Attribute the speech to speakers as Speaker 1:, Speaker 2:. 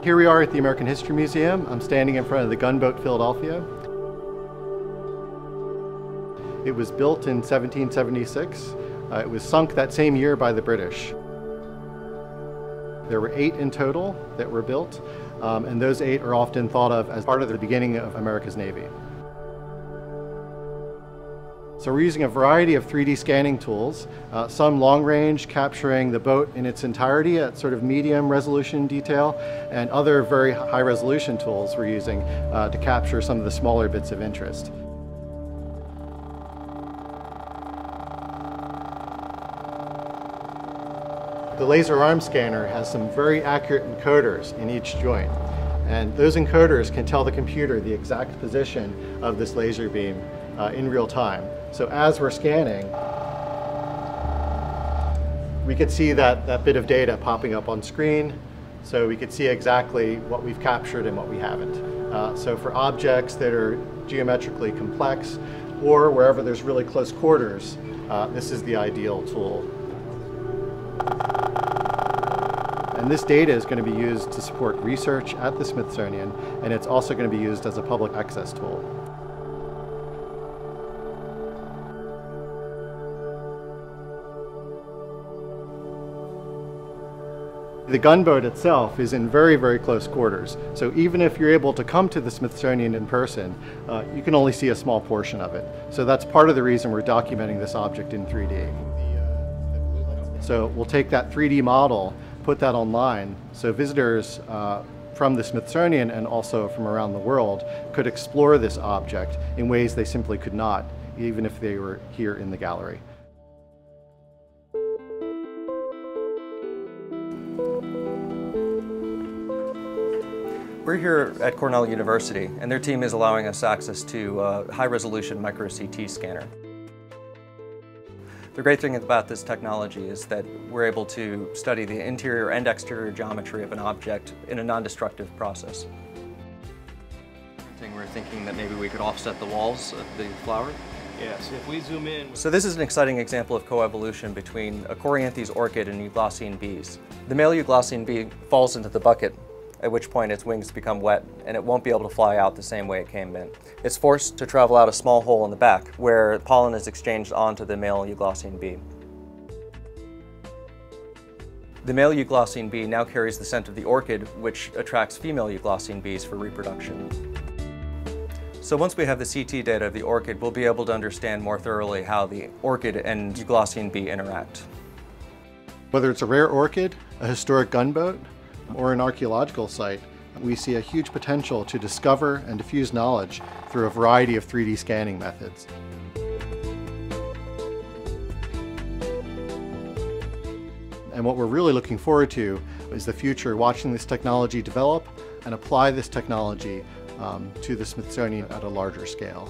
Speaker 1: Here we are at the American History Museum. I'm standing in front of the gunboat Philadelphia. It was built in 1776. Uh, it was sunk that same year by the British. There were eight in total that were built, um, and those eight are often thought of as part of the beginning of America's Navy. So we're using a variety of 3D scanning tools, uh, some long range capturing the boat in its entirety at sort of medium resolution detail, and other very high resolution tools we're using uh, to capture some of the smaller bits of interest. The laser arm scanner has some very accurate encoders in each joint. And those encoders can tell the computer the exact position of this laser beam uh, in real time. So as we're scanning, we could see that, that bit of data popping up on screen. So we could see exactly what we've captured and what we haven't. Uh, so for objects that are geometrically complex or wherever there's really close quarters, uh, this is the ideal tool. And this data is going to be used to support research at the Smithsonian, and it's also going to be used as a public access tool. The gunboat itself is in very, very close quarters. So even if you're able to come to the Smithsonian in person, uh, you can only see a small portion of it. So that's part of the reason we're documenting this object in 3D. So we'll take that 3D model, put that online, so visitors uh, from the Smithsonian and also from around the world could explore this object in ways they simply could not, even if they were here in the gallery.
Speaker 2: We're here at Cornell University, and their team is allowing us access to a high-resolution micro-CT scanner. The great thing about this technology is that we're able to study the interior and exterior geometry of an object in a non-destructive process. We're thinking that maybe we could offset the walls of the flower.
Speaker 3: Yes, if we zoom in.
Speaker 2: So this is an exciting example of coevolution between a Coryanthes orchid and euglossine bees. The male euglossine bee falls into the bucket at which point its wings become wet and it won't be able to fly out the same way it came in. It's forced to travel out a small hole in the back where pollen is exchanged onto the male euglossine bee. The male euglossine bee now carries the scent of the orchid, which attracts female euglossine bees for reproduction. So once we have the CT data of the orchid, we'll be able to understand more thoroughly how the orchid and euglossine bee interact.
Speaker 1: Whether it's a rare orchid, a historic gunboat, or an archaeological site, we see a huge potential to discover and diffuse knowledge through a variety of 3D scanning methods. And what we're really looking forward to is the future, watching this technology develop and apply this technology um, to the Smithsonian at a larger scale.